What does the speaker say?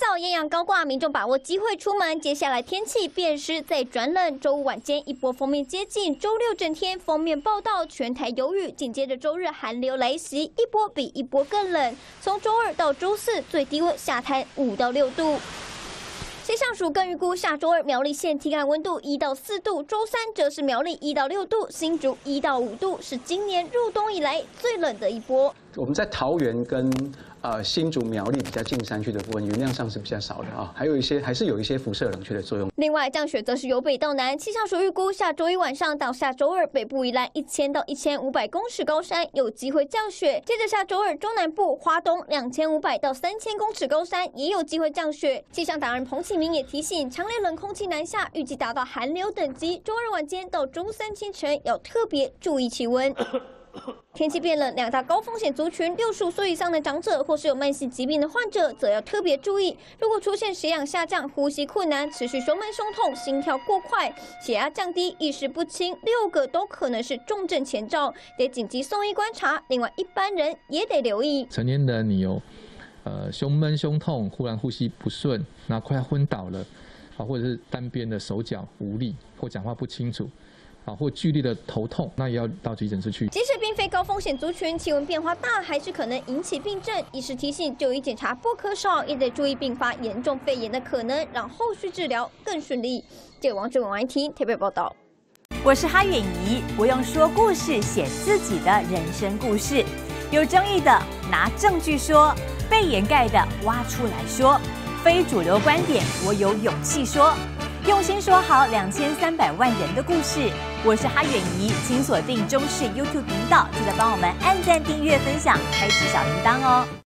早艳阳高挂，民众把握机会出门。接下来天气变湿再转冷，周五晚间一波锋面接近，周六整天封面报道全台有雨，紧接着周日寒流来袭，一波比一波更冷。从周二到周四，最低温下探五到六度。气象署更预估，下周二苗栗县体感温度一到四度，周三则是苗栗一到六度，新竹一到五度，是今年入冬以来最冷的一波。我们在桃园跟呃新竹苗栗比较近山区的部分，云量上是比较少的啊，还有一些还是有一些辐射冷却的作用。另外，降雪则是由北到南，气象署预估下周一晚上到下周二，北部以南一千到一千五百公尺高山有机会降雪。接着下周二，中南部、华东两千五百到三千公尺高山也有机会降雪。气象达人彭启明也提醒，强烈冷空气南下，预计达到寒流等级，周二晚间到周三清晨要特别注意气温。天气变冷，两大高风险族群，六十五岁以上的长者或是有慢性疾病的患者，则要特别注意。如果出现血氧下降、呼吸困难、持续胸闷、胸痛、心跳过快、血压降低、意识不清，六个都可能是重症前兆，得紧急送医观察。另外，一般人也得留意。成年人你有呃胸闷、胸痛，忽然呼吸不顺，那快要昏倒了，啊，或者是单边的手脚无力或讲话不清楚。啊，或剧烈的头痛，那也要到急诊室去。即使并非高风险族群，气温变化大还是可能引起病症。医师提醒，就医检查不可少，也得注意并发严重肺炎的可能，让后续治疗更顺利。这王志文、王一婷特别报道。我是哈远怡，我用说故事写自己的人生故事。有争议的拿证据说，被掩盖的挖出来说，非主流观点我有勇气说。用心说好两千三百万人的故事，我是哈远怡，请锁定中视 YouTube 频道，记得帮我们按赞、订阅、分享、开启小铃铛哦。